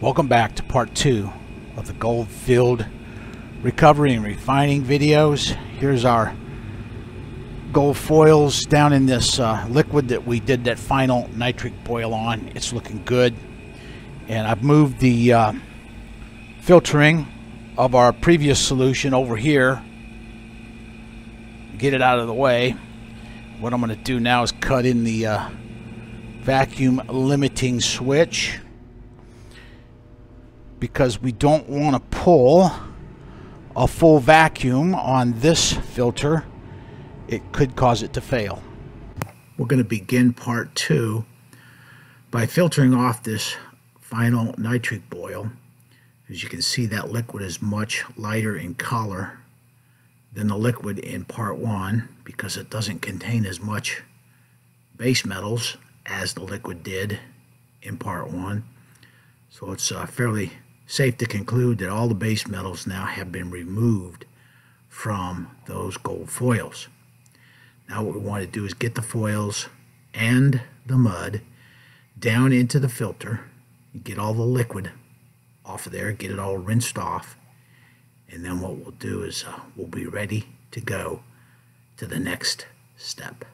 Welcome back to part two of the gold-filled recovery and refining videos. Here's our gold foils down in this uh, liquid that we did that final nitric boil on. It's looking good. And I've moved the uh, filtering of our previous solution over here. Get it out of the way. What I'm going to do now is cut in the uh, vacuum limiting switch because we don't want to pull a full vacuum on this filter it could cause it to fail. We're going to begin part two by filtering off this final nitric boil. As you can see that liquid is much lighter in color than the liquid in part one because it doesn't contain as much base metals as the liquid did in part one. So it's uh, fairly safe to conclude that all the base metals now have been removed from those gold foils. Now what we want to do is get the foils and the mud down into the filter, get all the liquid off of there, get it all rinsed off, and then what we'll do is uh, we'll be ready to go to the next step.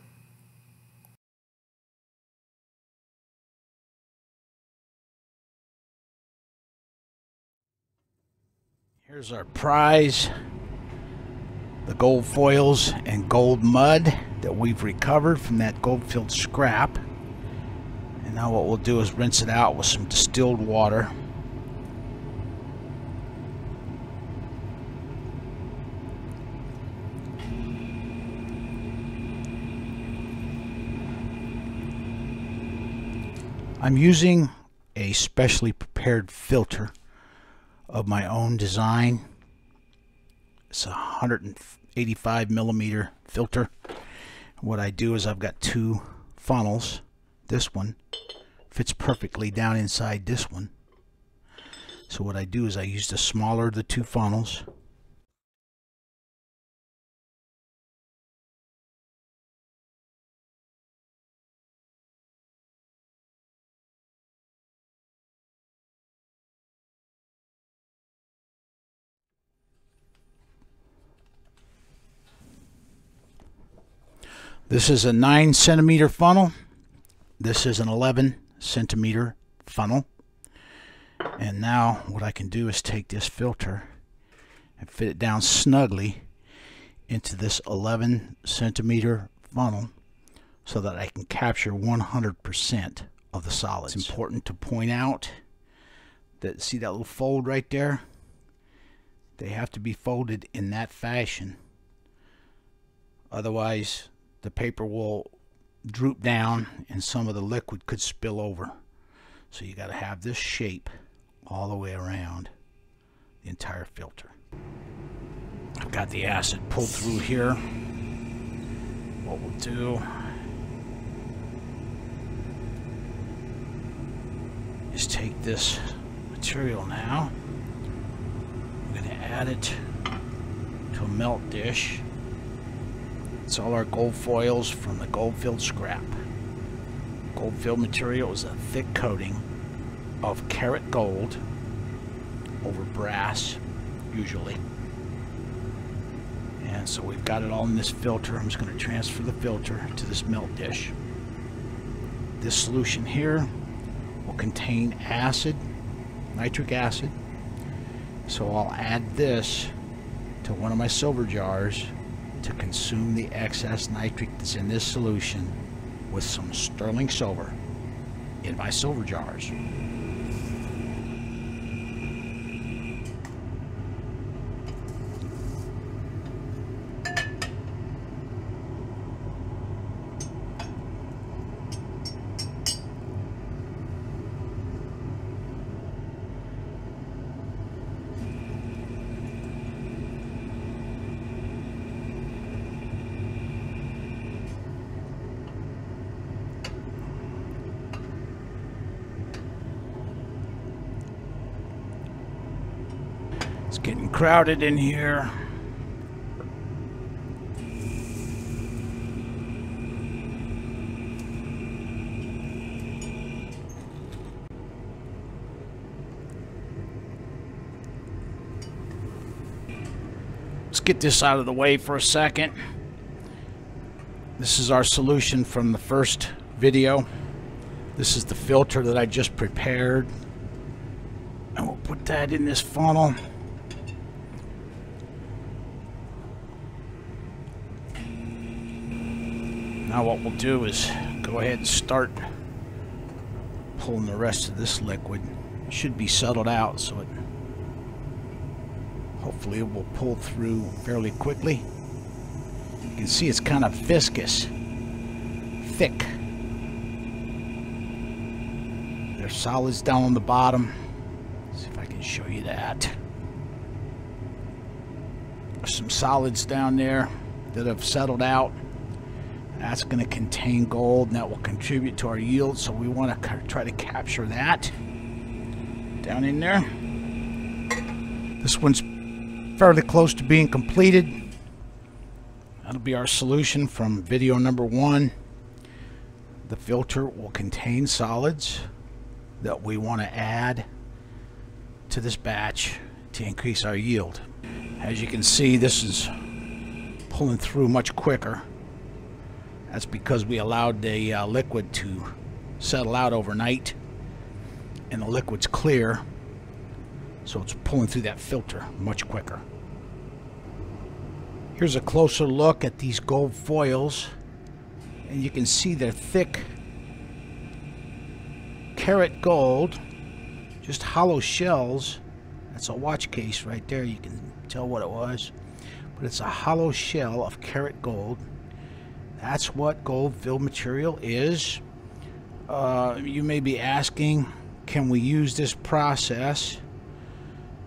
Here's our prize, the gold foils and gold mud that we've recovered from that gold-filled scrap. And now what we'll do is rinse it out with some distilled water. I'm using a specially prepared filter of my own design. It's a 185 millimeter filter. What I do is I've got two funnels. This one fits perfectly down inside this one. So what I do is I use the smaller of the two funnels This is a 9 centimeter funnel. This is an 11 centimeter funnel. And now what I can do is take this filter and fit it down snugly into this 11 centimeter funnel so that I can capture 100% of the solids. It's important to point out that see that little fold right there? They have to be folded in that fashion. Otherwise, the paper will droop down and some of the liquid could spill over. So you got to have this shape all the way around the entire filter. I've got the acid pulled through here. What we'll do is take this material now. I'm going to add it to a melt dish. It's all our gold foils from the gold-filled scrap. Gold-filled material is a thick coating of carat gold over brass, usually. And so we've got it all in this filter. I'm just going to transfer the filter to this melt dish. This solution here will contain acid, nitric acid. So I'll add this to one of my silver jars to consume the excess nitric that's in this solution with some sterling silver in my silver jars. crowded in here. Let's get this out of the way for a second. This is our solution from the first video. This is the filter that I just prepared. And we'll put that in this funnel. Now what we'll do is go ahead and start pulling the rest of this liquid. It should be settled out so it hopefully it will pull through fairly quickly. You can see it's kind of viscous, thick. There's solids down on the bottom. Let's see if I can show you that. There's some solids down there that have settled out. That's going to contain gold and that will contribute to our yield. So we want to try to capture that down in there. This one's fairly close to being completed. That'll be our solution from video number one. The filter will contain solids that we want to add to this batch to increase our yield. As you can see, this is pulling through much quicker. That's because we allowed the uh, liquid to settle out overnight and the liquid's clear so it's pulling through that filter much quicker. Here's a closer look at these gold foils and you can see they're thick carat gold just hollow shells. That's a watch case right there. You can tell what it was. But it's a hollow shell of carat gold that's what gold fill material is. Uh, you may be asking, can we use this process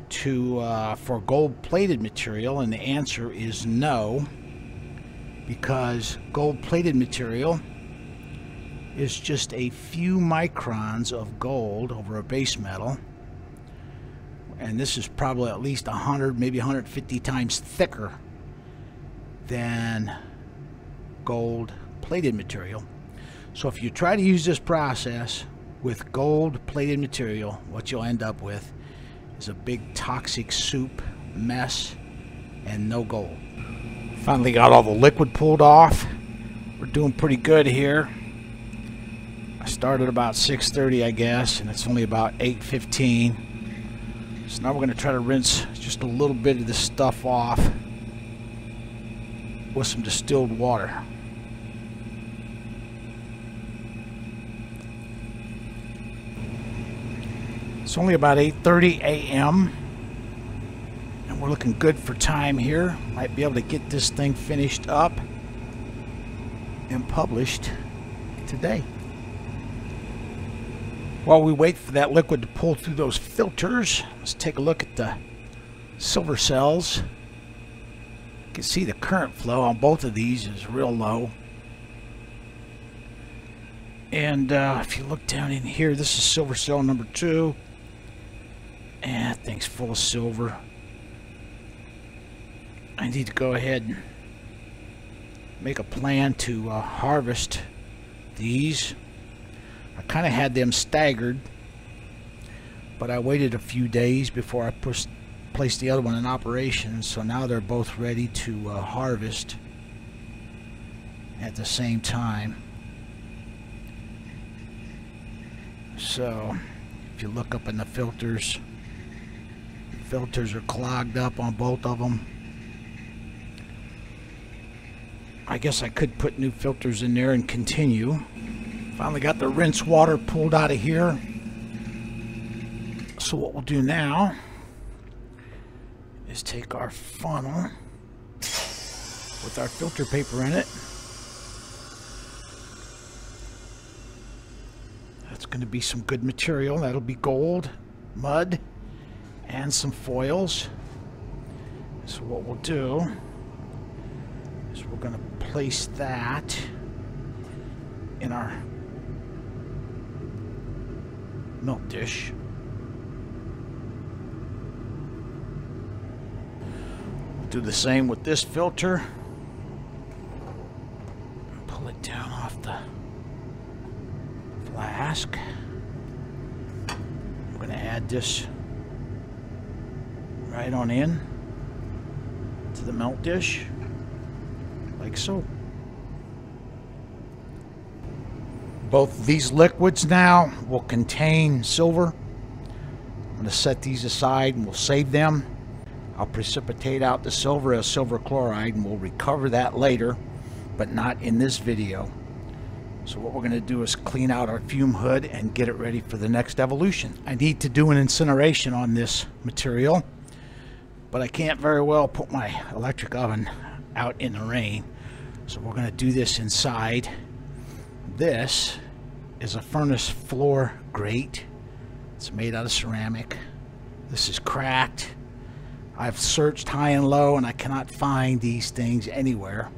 to uh, for gold-plated material? And the answer is no, because gold-plated material is just a few microns of gold over a base metal. And this is probably at least 100, maybe 150 times thicker than gold plated material. So if you try to use this process with gold plated material, what you'll end up with is a big toxic soup mess and no gold. Finally got all the liquid pulled off. We're doing pretty good here. I started about 6.30 I guess and it's only about 8.15. So now we're going to try to rinse just a little bit of this stuff off with some distilled water. It's only about 8.30 a.m. And we're looking good for time here. Might be able to get this thing finished up and published today. While we wait for that liquid to pull through those filters, let's take a look at the silver cells. You can see the current flow on both of these is real low. And uh, if you look down in here, this is silver cell number two. And that thing's full of silver. I need to go ahead and make a plan to uh, harvest these. I kind of had them staggered, but I waited a few days before I pushed, placed the other one in operation, so now they're both ready to uh, harvest at the same time. So, if you look up in the filters, filters are clogged up on both of them. I guess I could put new filters in there and continue. Finally got the rinse water pulled out of here. So what we'll do now is take our funnel with our filter paper in it. That's going to be some good material. That'll be gold, mud, and some foils. So what we'll do is we're going to place that in our melt dish. We'll do the same with this filter. Pull it down off the flask. I'm going to add this right on in to the melt dish, like so. Both these liquids now will contain silver. I'm going to set these aside and we'll save them. I'll precipitate out the silver as silver chloride and we'll recover that later, but not in this video. So what we're going to do is clean out our fume hood and get it ready for the next evolution. I need to do an incineration on this material, but I can't very well put my electric oven out in the rain. So we're going to do this inside. This is a furnace floor grate. It's made out of ceramic. This is cracked. I've searched high and low and I cannot find these things anywhere.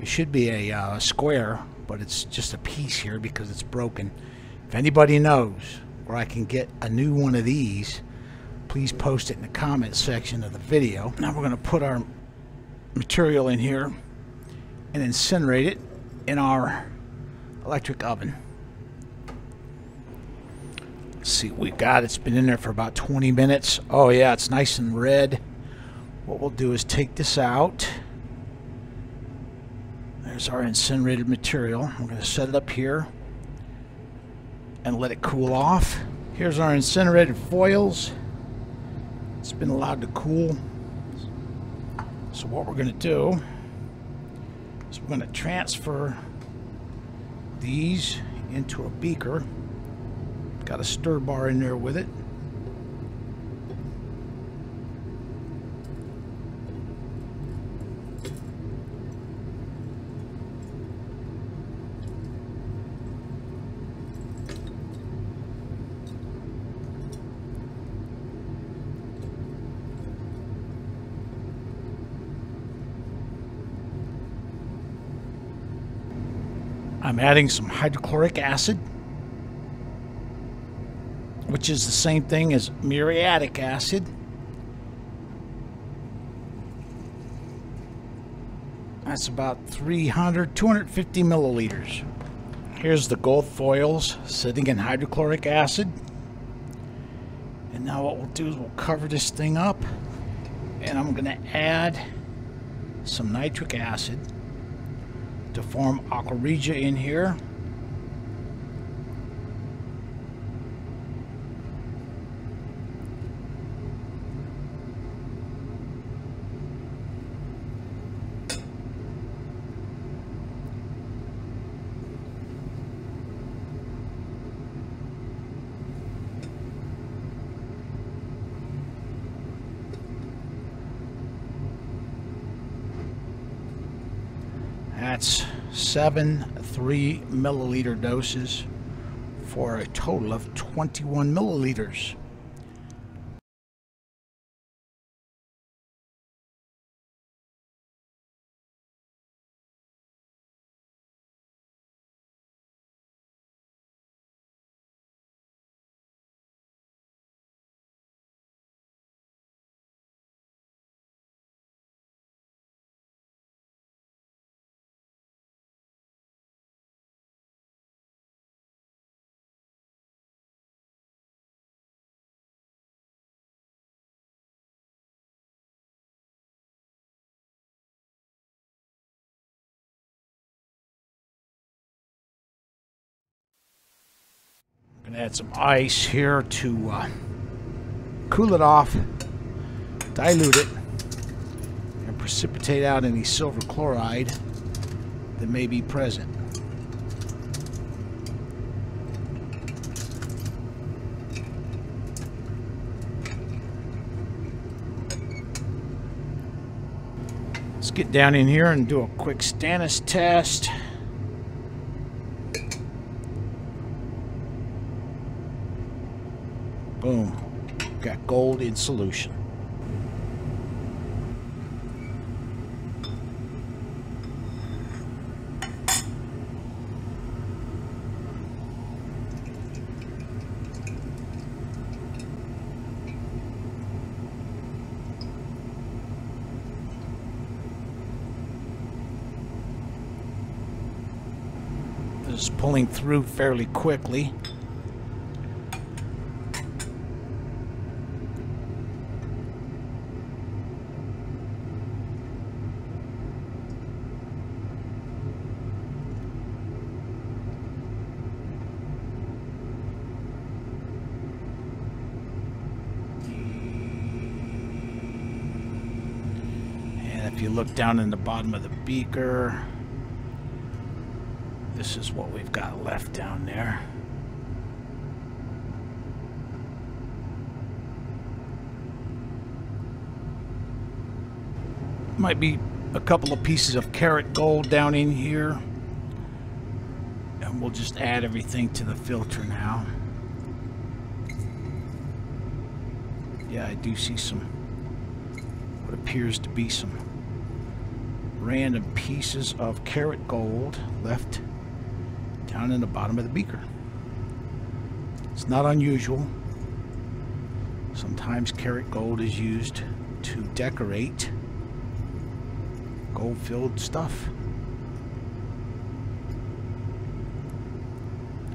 It should be a uh, square, but it's just a piece here because it's broken. If anybody knows where I can get a new one of these, please post it in the comment section of the video. Now we're going to put our material in here and incinerate it in our electric oven. Let's see what we've got. It's been in there for about 20 minutes. Oh yeah, it's nice and red. What we'll do is take this out. There's our incinerated material. We're going to set it up here and let it cool off. Here's our incinerated foils. It's been allowed to cool. So what we're going to do is we're going to transfer these into a beaker. Got a stir bar in there with it. I'm adding some hydrochloric acid which is the same thing as muriatic acid. That's about 300, 250 milliliters. Here's the gold foils sitting in hydrochloric acid. And now what we'll do is we'll cover this thing up and I'm going to add some nitric acid to form aqua regia in here. That's seven 3 milliliter doses for a total of 21 milliliters. Add some ice here to uh, cool it off, dilute it, and precipitate out any silver chloride that may be present. Let's get down in here and do a quick Stannous test. Boom. Got gold in solution. Is pulling through fairly quickly. you look down in the bottom of the beaker, this is what we've got left down there. Might be a couple of pieces of carat gold down in here. And we'll just add everything to the filter now. Yeah, I do see some, what appears to be some random pieces of carat gold left down in the bottom of the beaker. It's not unusual. Sometimes carat gold is used to decorate gold-filled stuff.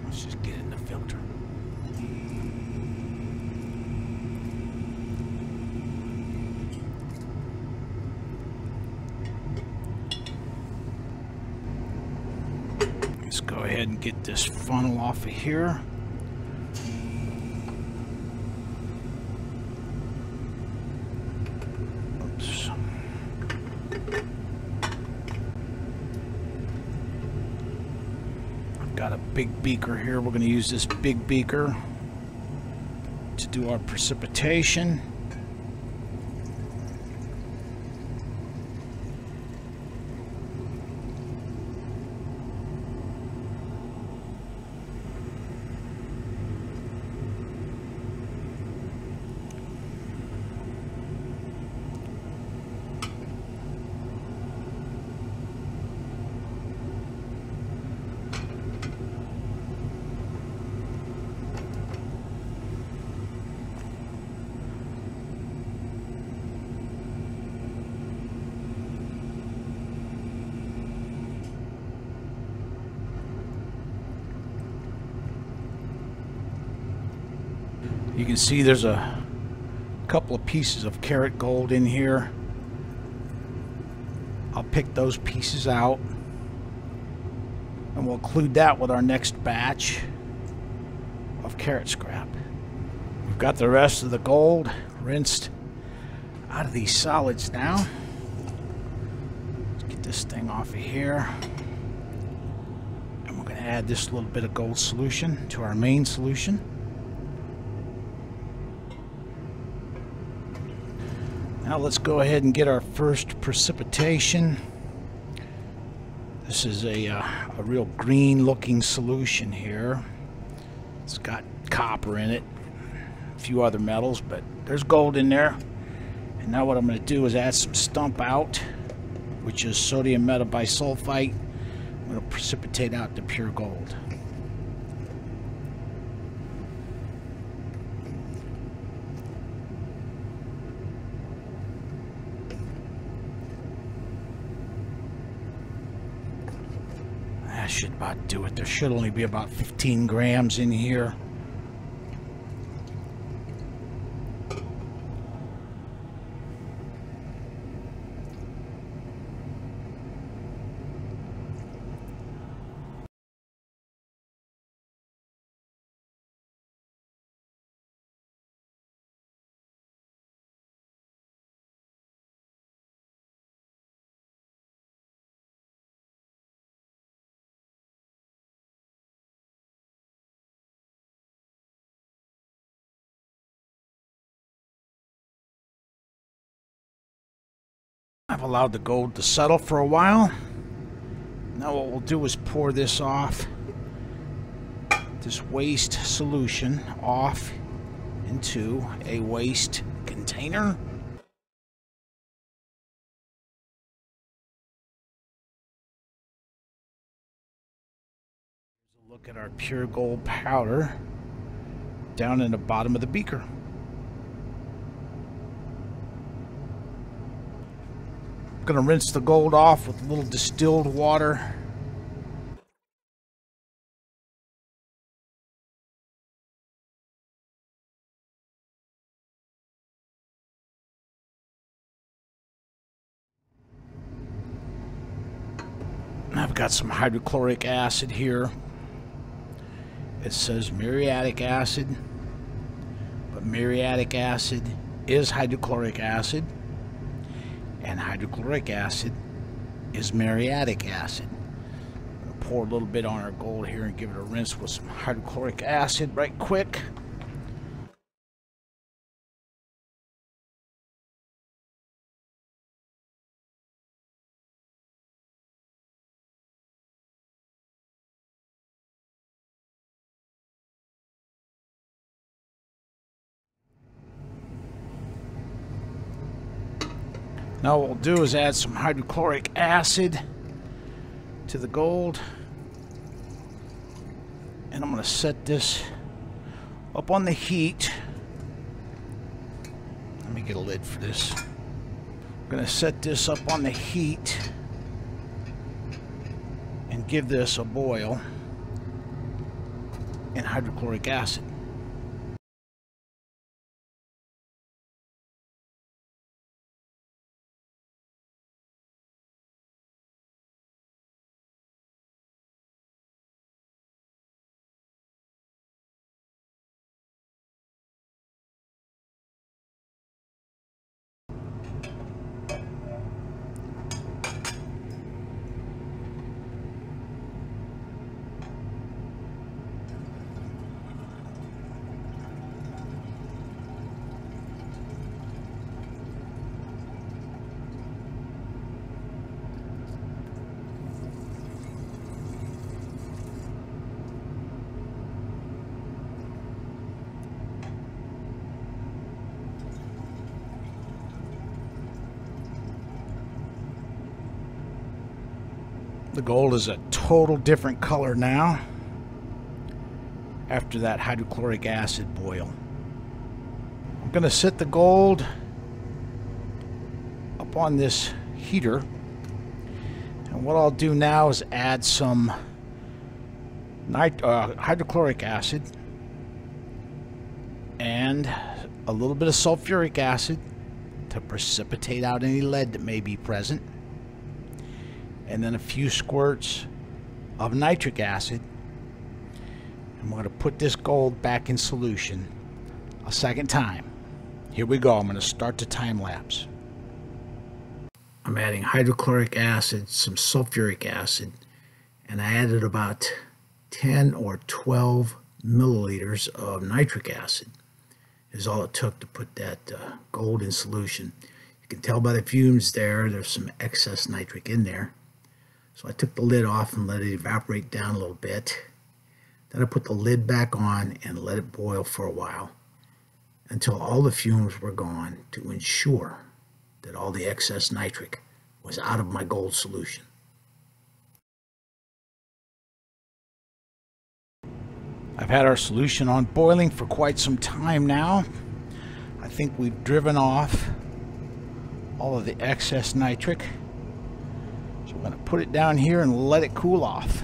Let's just get in the filter. Let's go ahead and get this funnel off of here. Got a big beaker here. We're going to use this big beaker to do our precipitation. You can see there's a couple of pieces of carat gold in here. I'll pick those pieces out and we'll include that with our next batch of carat scrap. We've got the rest of the gold rinsed out of these solids now. Let's get this thing off of here. And we're going to add this little bit of gold solution to our main solution. Now let's go ahead and get our first precipitation. This is a, uh, a real green looking solution here. It's got copper in it, a few other metals, but there's gold in there. And now what I'm going to do is add some stump out, which is sodium metabisulfite. I'm going to precipitate out the pure gold. Should about do it. There should only be about 15 grams in here. I've allowed the gold to settle for a while. Now what we'll do is pour this off, this waste solution off into a waste container. Look at our pure gold powder down in the bottom of the beaker. To rinse the gold off with a little distilled water. I've got some hydrochloric acid here. It says muriatic acid, but muriatic acid is hydrochloric acid and hydrochloric acid is muriatic acid. pour a little bit on our gold here and give it a rinse with some hydrochloric acid right quick. Now what we'll do is add some hydrochloric acid to the gold. And I'm going to set this up on the heat. Let me get a lid for this. I'm going to set this up on the heat and give this a boil in hydrochloric acid. The gold is a total different color now after that hydrochloric acid boil. I'm going to set the gold up on this heater. And what I'll do now is add some uh, hydrochloric acid and a little bit of sulfuric acid to precipitate out any lead that may be present and then a few squirts of nitric acid. I'm going to put this gold back in solution a second time. Here we go. I'm going to start the time lapse. I'm adding hydrochloric acid, some sulfuric acid, and I added about 10 or 12 milliliters of nitric acid is all it took to put that uh, gold in solution. You can tell by the fumes there, there's some excess nitric in there. So I took the lid off and let it evaporate down a little bit. Then I put the lid back on and let it boil for a while until all the fumes were gone to ensure that all the excess nitric was out of my gold solution. I've had our solution on boiling for quite some time now. I think we've driven off all of the excess nitric. I'm going to put it down here and let it cool off.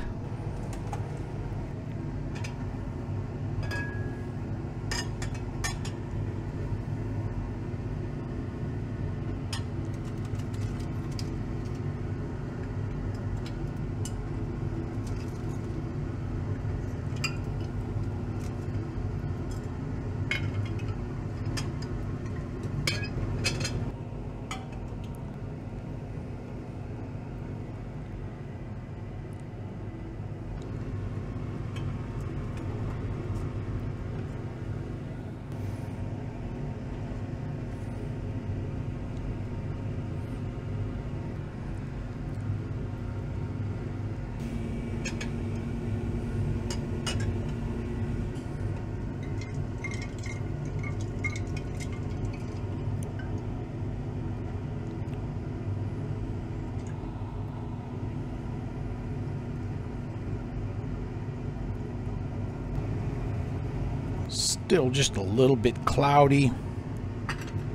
Still just a little bit cloudy.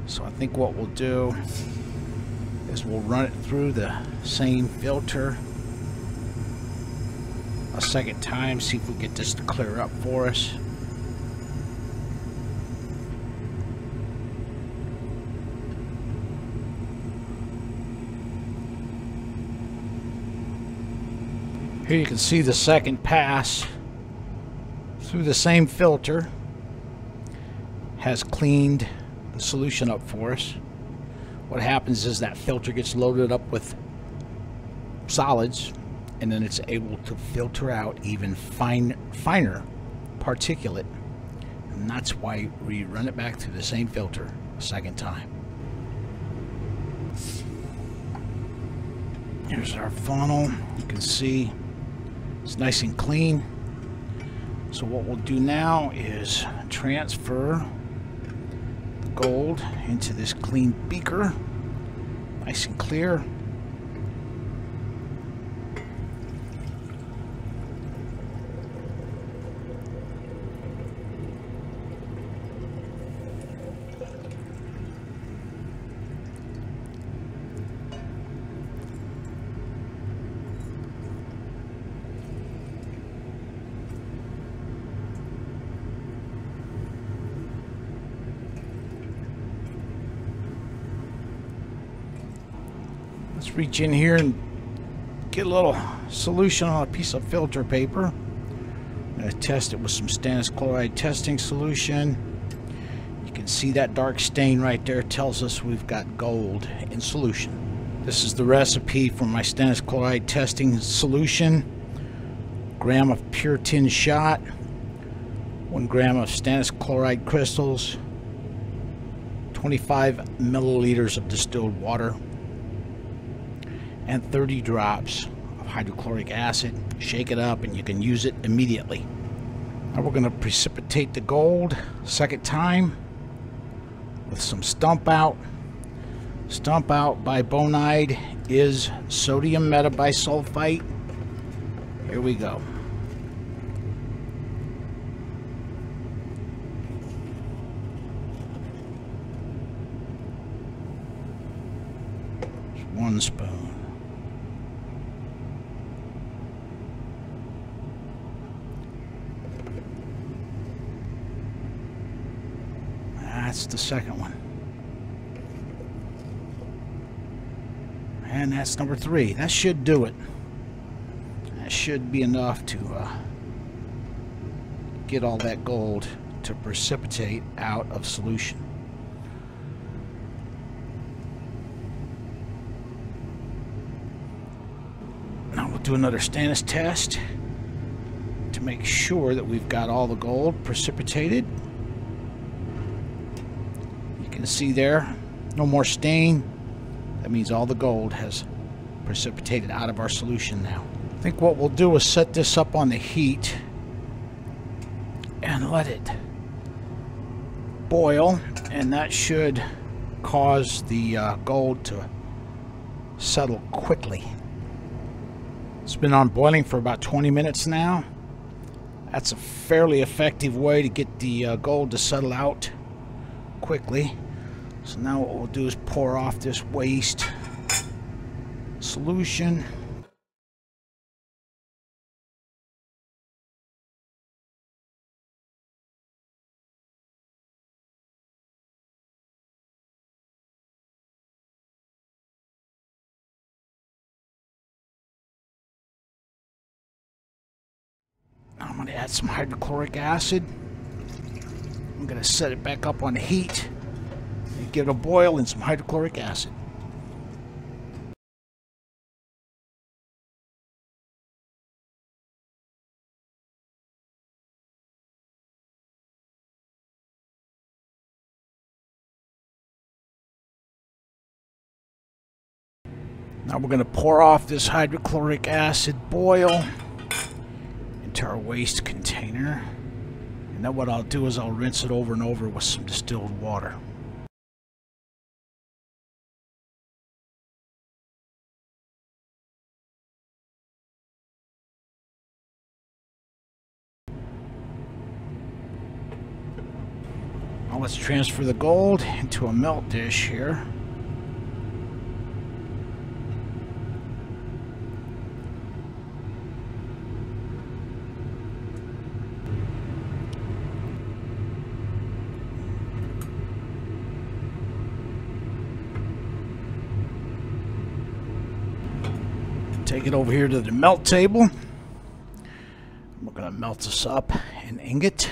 So I think what we'll do is we'll run it through the same filter a second time, see if we get this to clear up for us. Here you can see the second pass through the same filter has cleaned the solution up for us. what happens is that filter gets loaded up with solids and then it's able to filter out even fine, finer particulate. And that's why we run it back through the same filter a second time. Here's our funnel. You can see it's nice and clean. So what we'll do now is transfer gold into this clean beaker. Nice and clear. Reach in here and get a little solution on a piece of filter paper. I'm going to test it with some stannous chloride testing solution. You can see that dark stain right there tells us we've got gold in solution. This is the recipe for my stannous chloride testing solution. Gram of pure tin shot, one gram of stannous chloride crystals, 25 milliliters of distilled water, and 30 drops of hydrochloric acid. Shake it up and you can use it immediately. Now we're going to precipitate the gold second time with some stump out. Stump out bibonide is sodium metabisulfite. Here we go. one. That's the second one. And that's number three. That should do it. That should be enough to uh, get all that gold to precipitate out of solution. Now we'll do another stannous test to make sure that we've got all the gold precipitated see there, no more stain. That means all the gold has precipitated out of our solution now. I think what we'll do is set this up on the heat and let it boil and that should cause the uh, gold to settle quickly. It's been on boiling for about 20 minutes now. That's a fairly effective way to get the uh, gold to settle out quickly. So now what we'll do is pour off this waste solution. I'm going to add some hydrochloric acid. I'm going to set it back up on the heat give it a boil in some hydrochloric acid. Now we're going to pour off this hydrochloric acid boil into our waste container. And then what I'll do is I'll rinse it over and over with some distilled water. Now let's transfer the gold into a melt dish here. Take it over here to the melt table. We're going to melt this up in ingot.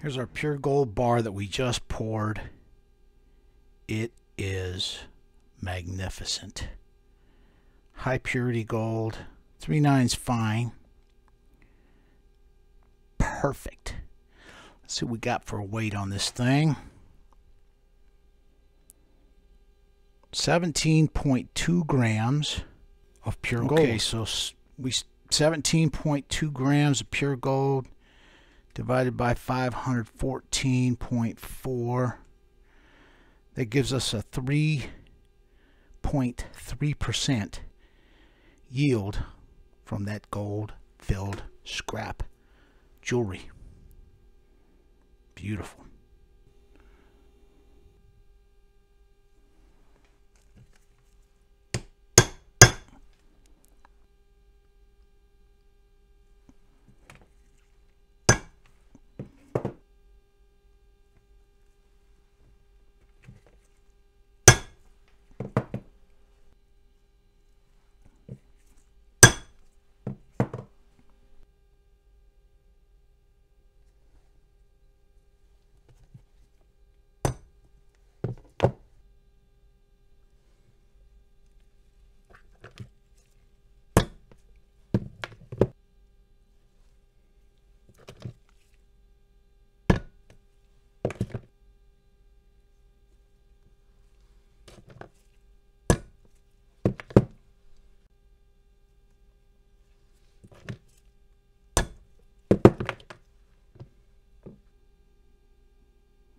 Here's our pure gold bar that we just poured. It is magnificent. High purity gold. Three nines fine. Perfect. Let's see what we got for weight on this thing. 17.2 grams of pure okay, gold. Okay, so we 17.2 grams of pure gold divided by 514.4 that gives us a 3.3% yield from that gold filled scrap jewelry. Beautiful.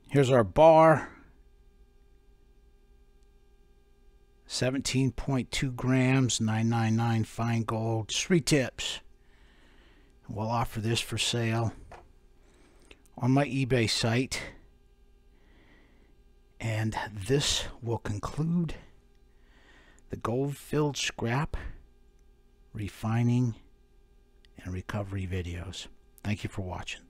Here's our bar. 17.2 grams, 999 fine gold, sreetips. We'll offer this for sale on my eBay site. And this will conclude the gold-filled scrap refining and recovery videos. Thank you for watching.